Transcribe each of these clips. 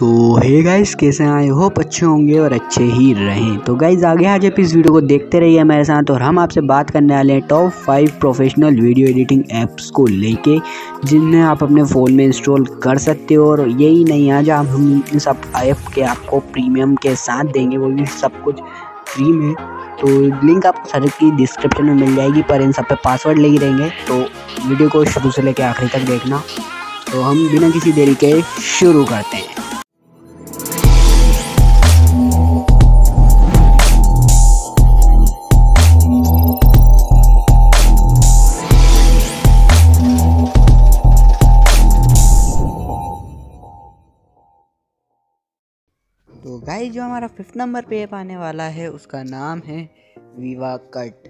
तो hey guys कैसे आए होप अच्छे होंगे और अच्छे ही रहें। तो गाइस आगे आज आप इस वीडियो को देखते रहिए मेरे साथ और हम आपसे बात करने वाले हैं top five professional video editing apps को लेके, जिन्हें आप अपने फ़ोन में इंस्टॉल कर सकते हो और यही नहीं आज आप हम इन सब ऐप के आपको प्रीमियम के साथ देंगे, वो भी सब कुछ फ्री में। तो लिंक आपको सर की डिस्क्रिप्शन में मिल जाएगी, पर इन सब पे पासवर्ड ले ही रहेंगे। तो वीडियो को शुरू से लेकर आखिरी तक देखना। तो हम बिना किसी देरी के शुरू करते हैं। गाइस जो हमारा फिफ्थ नंबर पे ऐप आने वाला है, उसका नाम है वीवा कट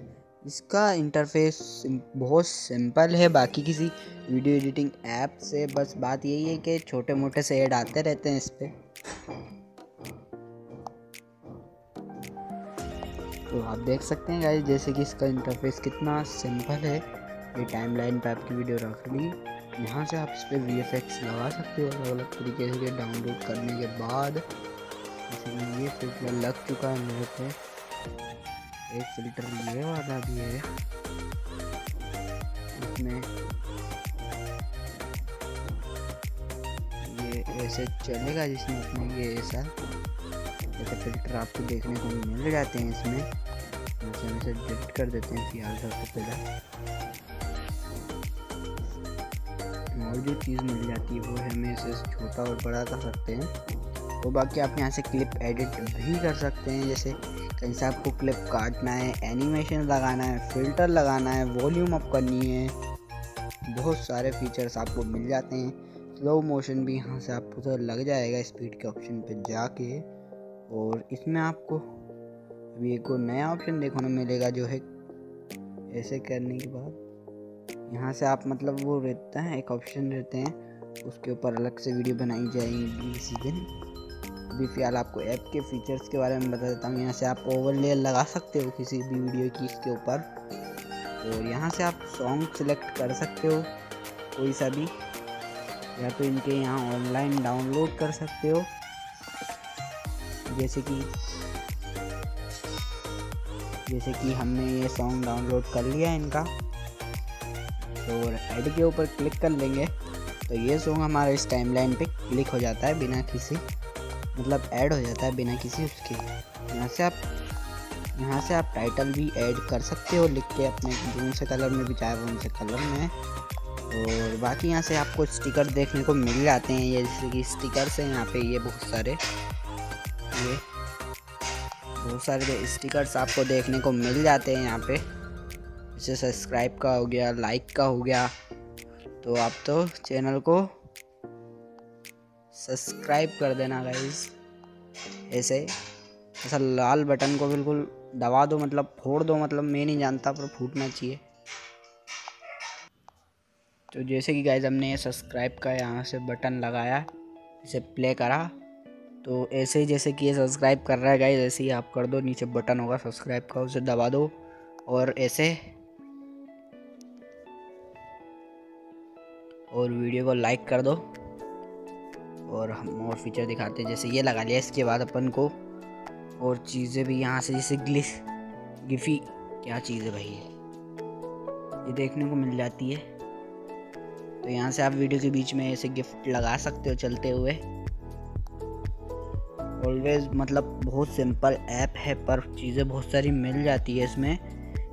इसका इंटरफेस बहुत सिंपल है, बाकी किसी वीडियो एडिटिंग ऐप से। बस बात यही है कि छोटे मोटे से ऐड आते रहते हैं इस पर तो आप देख सकते हैं गाइस जैसे कि इसका इंटरफेस कितना सिंपल है। ये टाइम लाइन पर आपकी वीडियो रख ली। यहाँ से आप इस पर वी लगा सकते हो अलग अलग तरीके से डाउनलोड करने के बाद। ये फ़िल्टर लग चुका है मेरे पे। एक फ़िल्टर ये वाला भी है। इसमें ये ऐसे चलेगा जिसमें अपने ये ऐसा ऐसे फ़िल्टर आपको देखने को मिल जाते हैं इसमें। हम इसे डिलीट कर देते हैं फ़िलहाल सबसे पहले। और जो चीज़ मिल जाती है वो हमें इसे छोटा और बड़ा कर सकते हैं। तो बाकी आप यहाँ से क्लिप एडिट भी कर सकते हैं। जैसे कहीं से आपको क्लिप काटना है एनिमेशन लगाना है फ़िल्टर लगाना है वॉल्यूम अप करनी है, बहुत सारे फीचर्स आपको मिल जाते हैं। स्लो मोशन भी यहाँ से आपको तो लग जाएगा स्पीड के ऑप्शन पे जाके। और इसमें आपको अभी एक नया ऑप्शन देखने मिलेगा जो है ऐसे करने के बाद। यहाँ से आप मतलब वो रहता है, एक ऑप्शन रहते हैं, उसके ऊपर अलग से वीडियो बनाई जाएगी इसी दिन। अभी फ़िलहाल आपको ऐप के फीचर्स के बारे में बता देता हूँ। यहाँ से आप ओवरलेयर लगा सकते हो किसी भी वीडियो की इसके ऊपर। और यहाँ से आप सॉन्ग सेलेक्ट कर सकते हो, कोई सा भी। या तो इनके यहाँ ऑनलाइन डाउनलोड कर सकते हो। जैसे कि जैसे कि हमने ये सॉन्ग डाउनलोड कर लिया इनका। और ऐड के ऊपर क्लिक कर लेंगे। तो ये सॉन्ग हमारे इस टाइमलाइन पे क्लिक हो जाता है बिना किसी मतलब ऐड हो जाता है बिना किसी उसके। यहाँ से आप, यहाँ से आप टाइटल भी ऐड कर सकते हो, लिख के अपने जून से कलर में भी, चाहे कौन से कलर में और बाकी यहाँ से आपको स्टिकर देखने को मिल जाते हैं, ये जैसे कि स्टिकर्स हैं यहाँ पे, ये बहुत सारे, ये बहुत सारे स्टिकर्स आपको देखने को मिल जाते हैं यहाँ पे। जैसे सब्सक्राइब का हो गया लाइक का हो गया तो आप तो चैनल को सब्सक्राइब कर देना गाइज़ ऐसे, ऐसा लाल बटन को बिल्कुल दबा दो मतलब फोड़ दो मतलब मैं नहीं जानता, पर फूटना चाहिए। तो जैसे कि गाइज़ हमने सब्सक्राइब का यहाँ से बटन लगाया, इसे प्ले करा। तो ऐसे ही जैसे कि ये सब्सक्राइब कर रहा है गाइज़ ऐसे ही आप कर दो, नीचे बटन होगा सब्सक्राइब का, उसे दबा दो। और ऐसे, और वीडियो को लाइक कर दो। और हम और फीचर दिखाते हैं। जैसे ये लगा लिया, इसके बाद अपन को और चीज़ें भी यहाँ से, जैसे ग्लिस गिफी क्या चीज़ है भाई ये? देखने को मिल जाती है। तो यहाँ से आप वीडियो के बीच में ऐसे गिफ्ट लगा सकते हो चलते हुए। ऑलवेज मतलब बहुत सिंपल ऐप है, पर चीज़ें बहुत सारी मिल जाती है इसमें।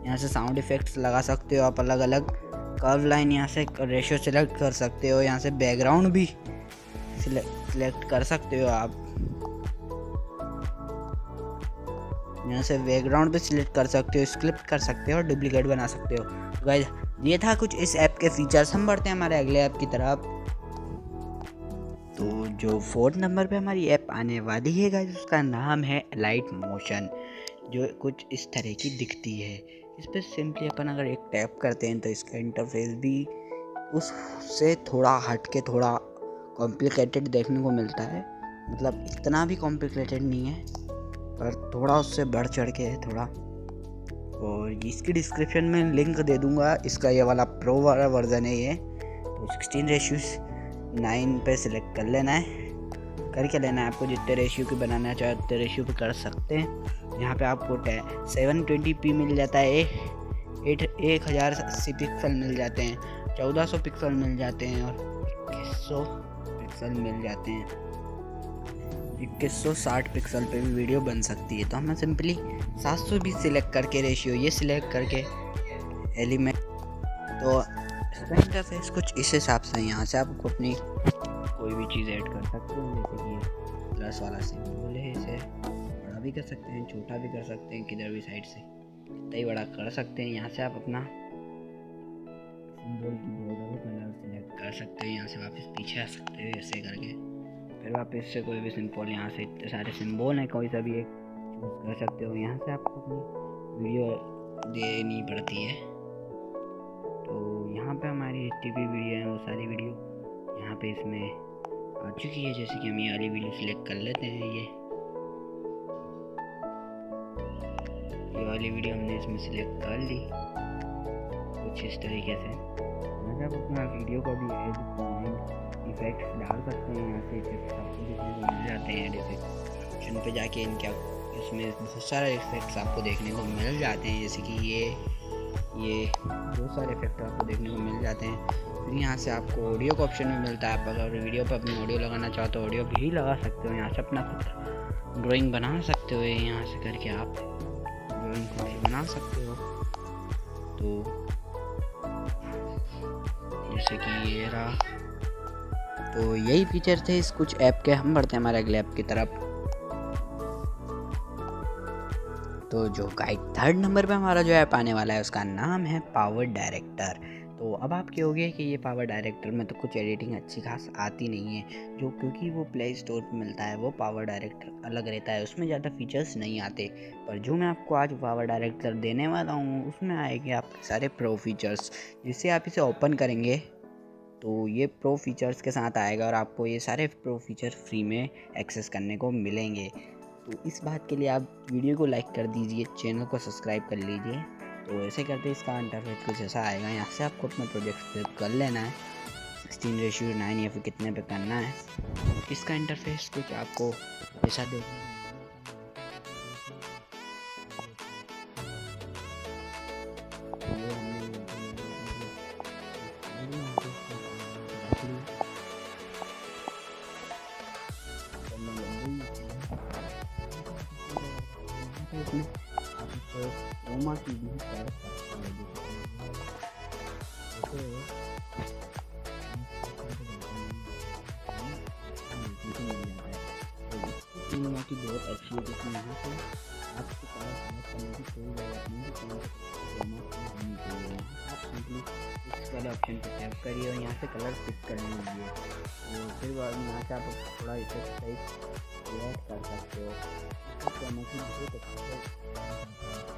यहाँ से साउंड इफ़ेक्ट्स लगा सकते हो आप अलग अलग कर्व लाइन यहाँ से रेशियो सेलेक्ट कर सकते हो। यहाँ से बैकग्राउंड भी सिलेक्ट कर सकते हो आप। यहाँ से बैकग्राउंड भी सिलेक्ट कर सकते हो स्क्रिप्ट कर सकते हो और डुप्लीकेट बना सकते हो। तो गाइज़ ये था कुछ इस ऐप के फीचर्स हम बढ़ते हैं हमारे अगले ऐप की तरफ़। तो जो फोर्थ नंबर पे हमारी ऐप आने वाली है गाइज़ उसका नाम है लाइट मोशन जो कुछ इस तरह की दिखती है। इस पर सिंपली अपन अगर एक टैप करते हैं तो इसका इंटरफेस भी उससे थोड़ा हट के थोड़ा कॉम्प्लिकेटेड देखने को मिलता है। मतलब इतना भी कॉम्प्लिकेटेड नहीं है, पर थोड़ा उससे बढ़ चढ़ के है थोड़ा। और इसकी डिस्क्रिप्शन में लिंक दे दूँगा, इसका ये वाला प्रो वाला वर्जन है ये। तो सिक्सटीन रेशूज नाइन पे सिलेक्ट कर लेना है। करके लेना है आपको जितने रेशियो की बनाना चाहे उतने रेशियो पे कर सकते हैं। यहाँ पे आपको सेवन ट्वेंटी पी मिल जाता है एट एक हज़ार अस्सी पिक्सल मिल जाते हैं। चौदह सौ पिक्सल मिल जाते हैं और इक्कीस सौ पिक्सल मिल जाते हैं। इक्कीस सौ साठ पिक्सल पे भी वीडियो बन सकती है। तो हमें सिंपली सात सौ भी सिलेक्ट करके रेशियो ये सिलेक्ट करके एलिमेंट तो इंटरफेस कुछ इस हिसाब से यहाँ से आपको अपनी कोई भी चीज़ ऐड कर सकते हैं। जैसे कि प्लस वाला सिंबल है इसे। बड़ा भी कर सकते हैं, छोटा भी कर सकते हैं, किधर भी साइड से। कितना ही बड़ा कर सकते हैं। यहाँ से आप अपना सिंबल की बॉर्डर कलर सेलेक्ट कर सकते हैं, यहाँ से वापस पीछे आ सकते हैं, ऐसे करके। फिर वापस से कोई भी सिंपल यहाँ से इतने सारे सिंबल हैं, कोई सा भी एक चूज़ कर सकते हो, यहाँ से आपको अपनी वीडियो देनी पड़ती है। तो यहाँ पे हमारी जितनी वीडियो है, वो सारी वीडियो यहाँ पे इसमें आ चुकी है, जैसे कि हम ये वाली वीडियो सिलेक्ट कर लेते हैं, ये। ये वाली वीडियो हमने इसमें सिलेक्ट कर ली। कुछ इस तरीके से। आप अपना वीडियो को भी एड इफेक्ट्स डाल सकते हैं यहाँ से इफेक्ट्स आपको देखने को मिल जाते हैं। इफ़ेक्ट ऑप्शन पे जाके इनके इसमें बहुत सारे इफेक्ट्स आपको देखने को मिल जाते हैं जैसे कि ये ये बहुत सारे इफ़ेक्ट आपको देखने को मिल जाते हैं। फिर यहाँ से आपको ऑडियो का ऑप्शन भी मिलता है। आप अगर वीडियो पर अपनी ऑडियो लगाना चाहो तो ऑडियो भी लगा सकते हो। यहाँ से अपना खुद ड्राइंग बना सकते हो। यहाँ से करके आप ड्राइंग खुद ही बना सकते हो। तो जैसे कि ये रहा। तो यही फीचर थे, इस कुछ ऐप के। हम बढ़ते हैं हमारे अगले ऐप की तरफ़। तो जो गाइड थर्ड नंबर पे हमारा जो ऐप आने वाला है, उसका नाम है पावर डायरेक्टर तो अब आप कहोगे कि ये पावर डायरेक्टर में तो कुछ एडिटिंग अच्छी खास आती नहीं है, जो क्योंकि वो प्ले स्टोर पर मिलता है, वो पावर डायरेक्टर अलग रहता है, उसमें ज़्यादा फीचर्स नहीं आते। पर जो मैं आपको आज पावर डायरेक्टर देने वाला हूँ, उसमें आएँगे आपके सारे प्रो फीचर्स जिससे आप इसे ओपन करेंगे तो ये प्रो फीचर्स के साथ आएगा और आपको ये सारे प्रो फीचर फ्री में एक्सेस करने को मिलेंगे। तो इस बात के लिए आप वीडियो को लाइक कर दीजिए चैनल को सब्सक्राइब कर लीजिए। तो ऐसे करते इसका इंटरफेस कुछ ऐसा आएगा। यहाँ से आपको अपना प्रोजेक्ट कर लेना है। सिक्सटीन रेशियो नाइन या फिर कितने पे करना है। इसका इंटरफेस कुछ आपको ऐसा देखना इसमें आप ओमा की भी की बहुत अच्छी है यहाँ आपको की कोई ऑप्शन पर टैप करिए और यहाँ से कलर पिक कर लीजिए तो फिर बाद यहाँ से आप थोड़ा टाइप कर सकते हो बहुत अच्छा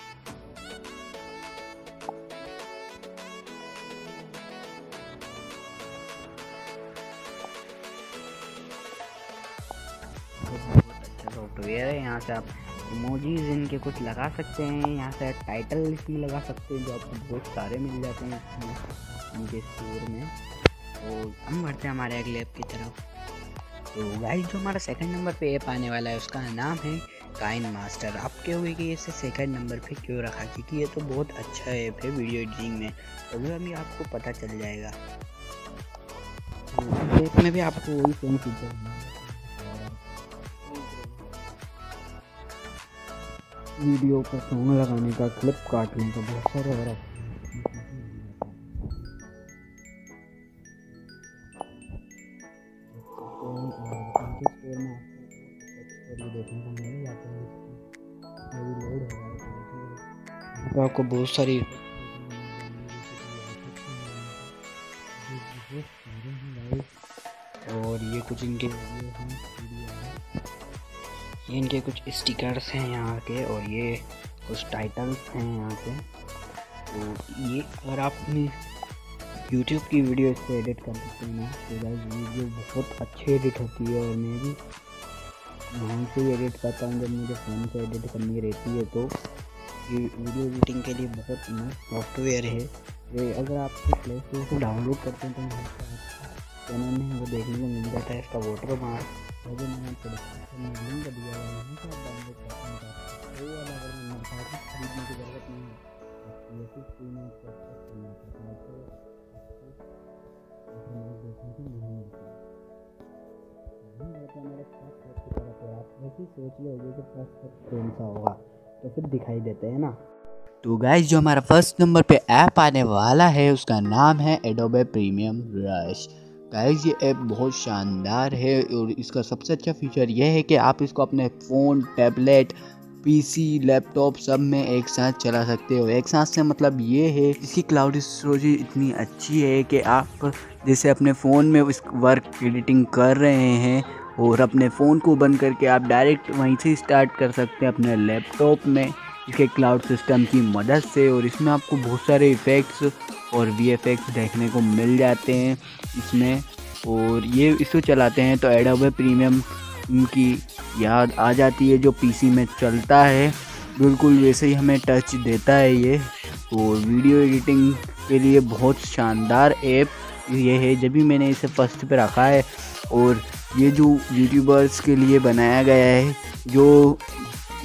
सॉफ्टवेयर है, यहाँ से आप इमोजीज इनके कुछ लगा सकते हैं, यहाँ से टाइटल भी लगा सकते हैं जो आपको बहुत सारे मिल जाते हैं इनके स्टोर में। तो हम बढ़ते हैं हमारे अगले ऐप की तरफ़। तो गाइस जो हमारा सेकंड नंबर पे ऐप आने वाला है, उसका नाम है काइन मास्टर आप कहोगे कि इसे सेकंड नंबर पे क्यों रखा? क्योंकि ये तो बहुत अच्छा ऐप है वीडियो एडिटिंग में तो भी अभी आपको पता चल जाएगा। ऐप में भी आपको वही सेम फीचर वीडियो का सॉन्ग लगाने का क्लिप काटने का बहुत सारे और हैं हो। है आपको बहुत सारी और ये कुछ इनके ये इनके कुछ स्टिकर्स हैं यहाँ के और ये कुछ टाइटल्स हैं यहाँ के। तो ये अगर आप अपनी यूट्यूब की वीडियो इससे एडिट कर सकते हैं ना तो गाइस वीडियो बहुत अच्छी एडिट होती है और मैं भी यहाँ से ही एडिट करता हूँ, जब मुझे फ़ोन से एडिट करनी रहती है तो ये वीडियो एडिटिंग के लिए बहुत मस्त सॉफ्टवेयर है। ये अगर आप प्ले स्टोर से डाउनलोड करते हैं तो चैनल में वो देखने को मिल जाता है, इसका वोटर मार्क और जो मैंने डिस्क्रिप्शन में लिंक दिया हुआ से आप डाउनलोड कर सकते हैं वाला अगर खरीदने की ज़रूरत नहीं है में करना पड़ता है तो देखने को नहीं मिलती रहता मेरे फ़र्स्ट की तरफ़ है आप सोच कि कौन सा होगा तो फिर दिखाई देते हैं ना तो गाइज़ जो हमारा फ़र्स्ट नंबर पे ऐप आने वाला है, उसका नाम है एडोबे प्रीमियम रश गाइज़ ये ऐप बहुत शानदार है और इसका सबसे अच्छा फीचर यह है कि आप इसको अपने फ़ोन टैबलेट पीसी लैपटॉप सब में एक साथ चला सकते हो। एक साथ से मतलब ये है, इसकी क्लाउड स्टोरेज इतनी अच्छी है कि आप जैसे अपने फ़ोन में उस वर्क एडिटिंग कर रहे हैं और अपने फ़ोन को बंद करके आप डायरेक्ट वहीं से स्टार्ट कर सकते हैं अपने लैपटॉप में। इसके क्लाउड सिस्टम की मदद से और इसमें आपको बहुत सारे इफ़ेक्ट्स और वी देखने को मिल जाते हैं इसमें। और ये इसको चलाते हैं तो एडोबे प्रीमियम की याद आ जाती है जो पीसी में चलता है। बिल्कुल वैसे ही हमें टच देता है ये। और वीडियो एडिटिंग के लिए बहुत शानदार ऐप ये है, जब भी मैंने इसे फ़र्स्ट पे रखा है। और ये जो यूट्यूबर्स के लिए बनाया गया है, जो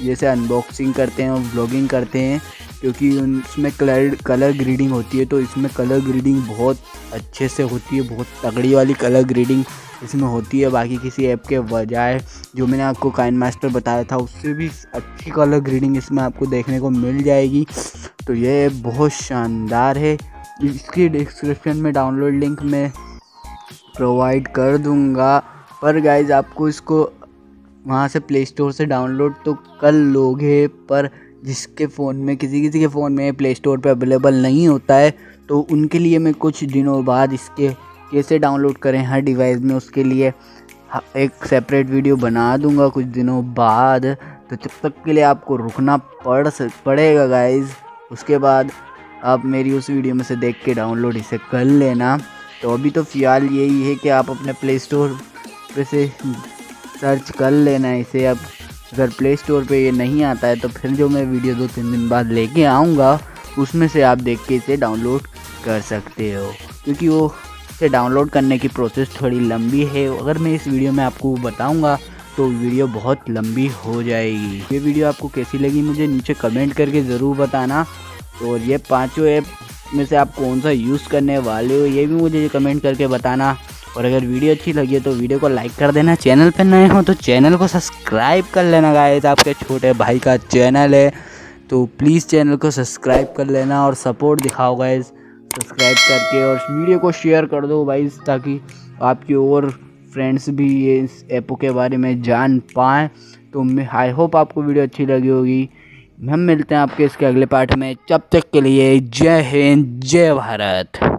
जैसे अनबॉक्सिंग करते हैं और ब्लॉगिंग करते हैं क्योंकि उसमें कलर कलर ग्रीडिंग होती है तो इसमें कलर ग्रीडिंग बहुत अच्छे से होती है, बहुत तगड़ी वाली कलर ग्रीडिंग इसमें होती है। बाकी किसी ऐप के बजाय जो मैंने आपको काइन मास्टर बताया था, उससे भी अच्छी कलर ग्रीडिंग इसमें आपको देखने को मिल जाएगी। तो ये ऐप बहुत शानदार है। इसकी डिस्क्रिप्शन में डाउनलोड लिंक मैं प्रोवाइड कर दूँगा। पर गाइज़ आपको इसको वहाँ से प्ले स्टोर से डाउनलोड तो कर लोगे, पर जिसके फ़ोन में, किसी किसी के फ़ोन में प्ले स्टोर पर अवेलेबल नहीं होता है तो उनके लिए मैं कुछ दिनों बाद इसके कैसे डाउनलोड करें हर डिवाइस में, उसके लिए एक सेपरेट वीडियो बना दूँगा कुछ दिनों बाद। तो जब तक के लिए आपको रुकना पड़ पड़ेगा गाइज़ उसके बाद आप मेरी उस वीडियो में से देख के डाउनलोड इसे कर लेना। तो अभी तो फ़िलहाल यही है कि आप अपने प्ले स्टोर पे से सर्च कर लेना इसे। अब अगर प्ले स्टोर पे ये नहीं आता है तो फिर जो मैं वीडियो दो तीन दिन बाद लेके आऊँगा, उसमें से आप देख के इसे डाउनलोड कर सकते हो। क्योंकि वो इसे डाउनलोड करने की प्रोसेस थोड़ी लंबी है। अगर मैं इस वीडियो में आपको बताऊँगा तो वीडियो बहुत लंबी हो जाएगी। ये वीडियो आपको कैसी लगी, मुझे नीचे कमेंट करके ज़रूर बताना। और ये पाँचों ऐप में से आप कौन सा यूज़ करने वाले हो, ये भी मुझे कमेंट करके बताना। और अगर वीडियो अच्छी लगी है तो वीडियो को लाइक कर देना, चैनल पर नए हो तो चैनल को सब्सक्राइब कर लेना गाइस आपके छोटे भाई का चैनल है। तो प्लीज़ चैनल को सब्सक्राइब कर लेना और सपोर्ट दिखाओ गाइस सब्सक्राइब करके और वीडियो को शेयर कर दो भाई, ताकि आपकी और फ्रेंड्स भी ये इस ऐपों के बारे में जान पाएँ। तो मैं आई होप आपको वीडियो अच्छी लगी होगी। हम मिलते हैं आपके इसके अगले पार्ट में। जब तक के लिए जय हिंद, जय भारत।